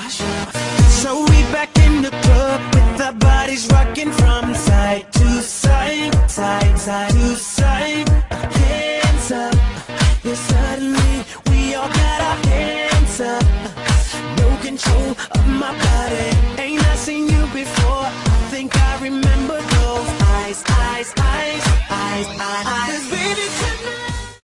So we back in the club with our bodies rocking from side to side, side, side to side. Hands up, yeah, suddenly we all got our hands up. No control of my body. Ain't I seen you before? I think I remember those eyes, eyes, eyes, eyes, eyes.